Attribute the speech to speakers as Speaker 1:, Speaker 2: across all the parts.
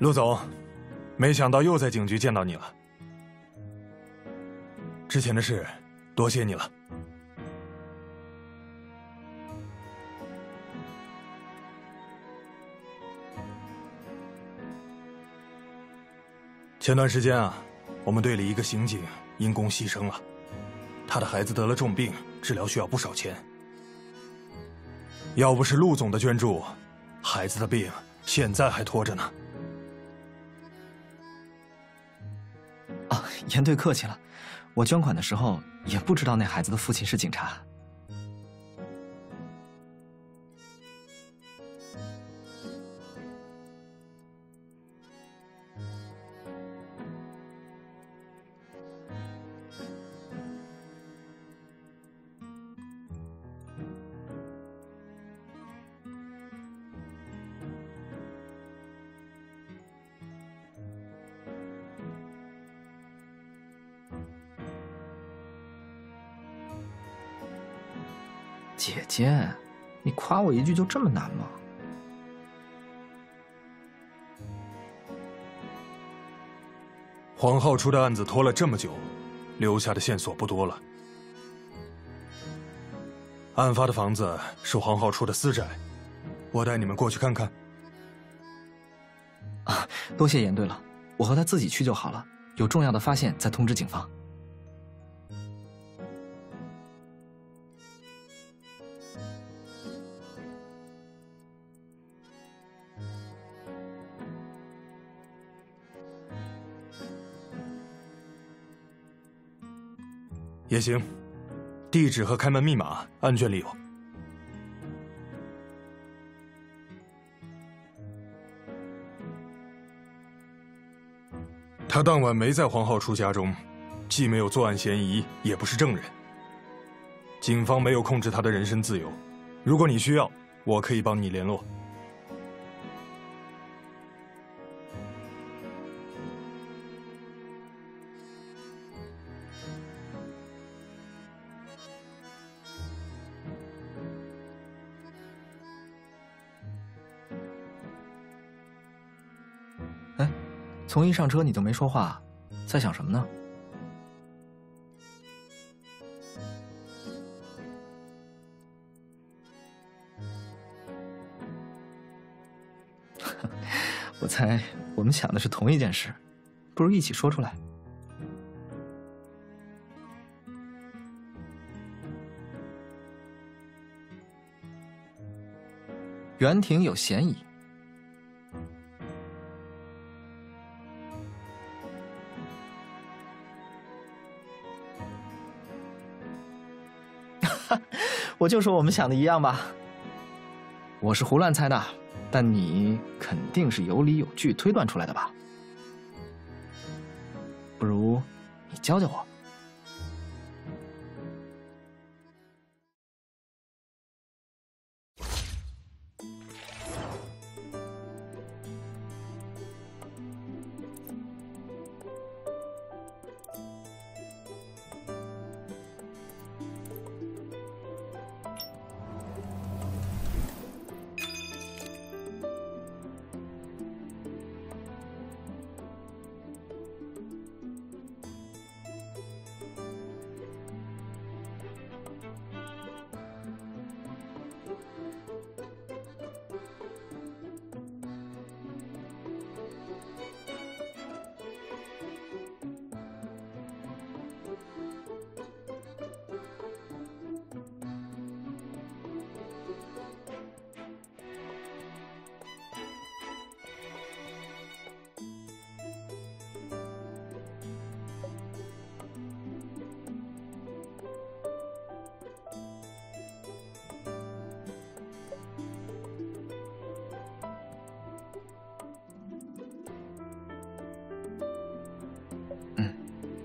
Speaker 1: 陆总，没想到又在警局见到你了。之前的事，多谢你了。前段时间啊，我们队里一个刑警因公牺牲了，他的孩子得了重病，治疗需要不少钱。要不是陆总的捐助，孩子的病现在还拖着呢。
Speaker 2: 严队客气了，我捐款的时候也不知道那孩子的父亲是警察。姐姐，你夸我一句就这么难吗？
Speaker 1: 黄浩出的案子拖了这么久，留下的线索不多了。案发的房子是黄浩出的私宅，我带你们过去看看。
Speaker 2: 啊，多谢严队了，我和他自己去就好了。有重要的发现再通知警方。
Speaker 1: 也行，地址和开门密码案卷里有。他当晚没在黄浩初家中，既没有作案嫌疑，也不是证人。警方没有控制他的人身自由。如果你需要，我可以帮你联络。
Speaker 2: 从一上车你就没说话，在想什么呢？我猜我们想的是同一件事，不如一起说出来。袁婷有嫌疑。我就说我们想的一样吧。我是胡乱猜的，但你肯定是有理有据推断出来的吧？不如你教教我。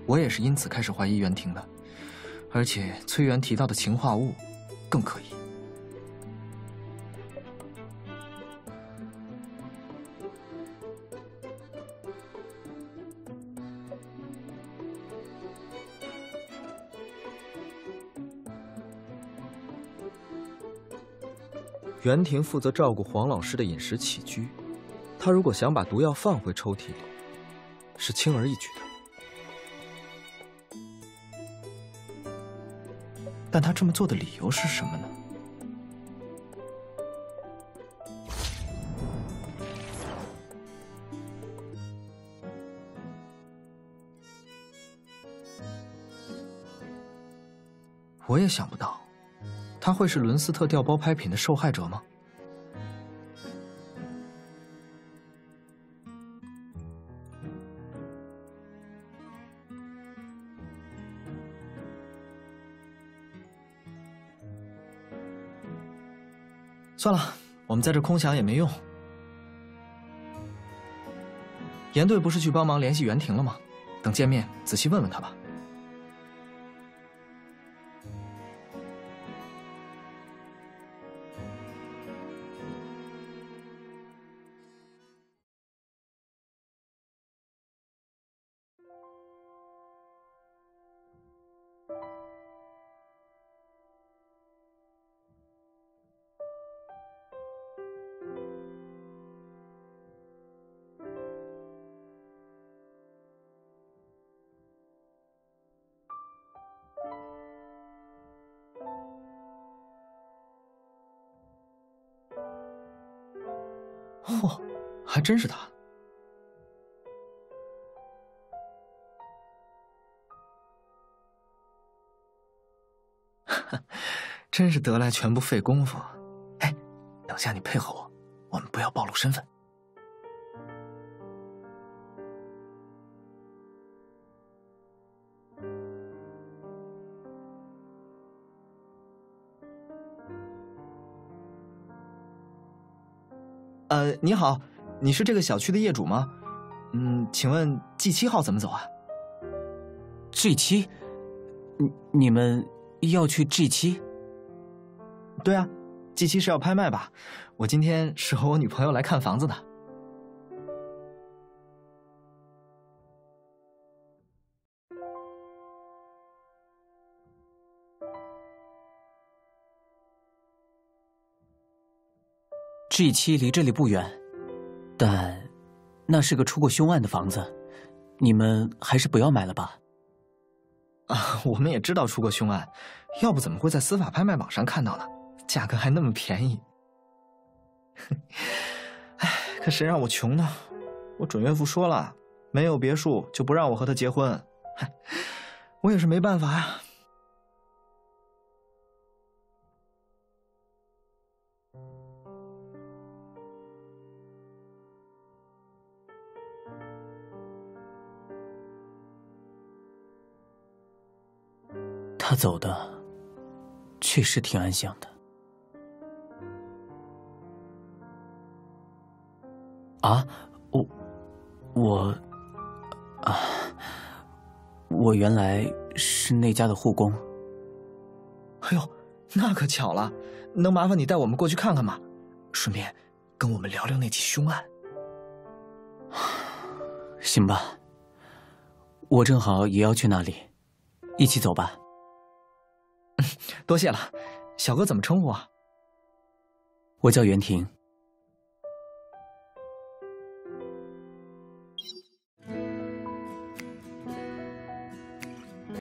Speaker 2: 我也是因此开始怀疑袁婷的，而且崔元提到的氰化物更可疑。
Speaker 3: 袁婷负责照顾黄老师的饮食起居，他如果想把毒药放回抽屉里，是轻而易举的。
Speaker 2: 但他这么做的理由是什么呢？我也想不到，他会是伦斯特调包拍品的受害者吗？算了，我们在这空想也没用。严队不是去帮忙联系袁婷了吗？等见面，仔细问问他吧。还真是他！真是得来全不费工夫。哎，等下你配合我，我们不要暴露身份。呃，你好，你是这个小区的业主吗？嗯，请问 G 七号怎么走啊
Speaker 4: ？G 七，你你们要去 G 七？
Speaker 2: 对啊，G 七是要拍卖吧？我今天是和我女朋友来看房子的。
Speaker 4: G 七离这里不远，但那是个出过凶案的房子，你们还是不要买了吧。
Speaker 2: 啊，我们也知道出过凶案，要不怎么会在司法拍卖网上看到呢？价格还那么便宜。唉，可谁让我穷呢？我准岳父说了，没有别墅就不让我和他结婚。我也是没办法呀。
Speaker 4: 他走的确实挺安详的。啊，我我啊，我原来是那家的护工。
Speaker 2: 哎呦，那可巧了，能麻烦你带我们过去看看吗？顺便跟我们聊聊那起凶案。
Speaker 4: 行吧，我正好也要去那里，一起走吧。
Speaker 2: 多谢了，小哥怎么称呼啊？
Speaker 4: 我叫袁婷。